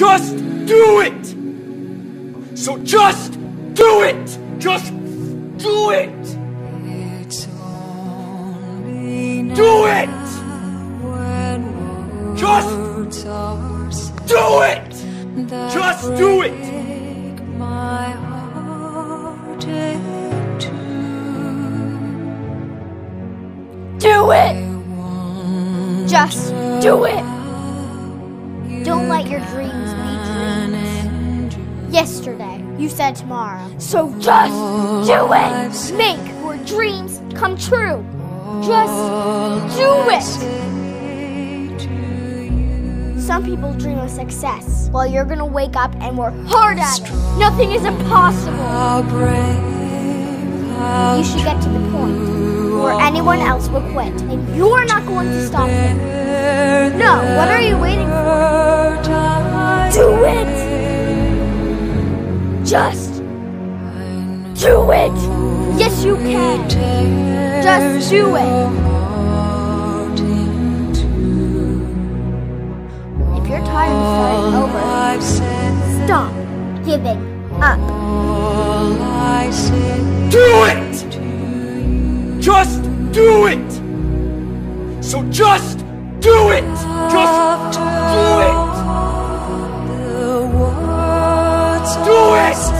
Just do it! So just do it! Just do it! Do it! Just do it! Just do it! Do it! Just do it! Don't let your dreams be dreams. Yesterday, you said tomorrow. So just do it! Make your dreams come true. Just do it! Some people dream of success, while you're gonna wake up and work hard at it. Nothing is impossible. You should get to the point where anyone else will quit, and you're not going to stop them. No, what are you waiting for? Just do it! Yes, you can! Just do it! If you're tired of starting over, stop giving up. Do it! Just do it! So just do it! Just it! Do it!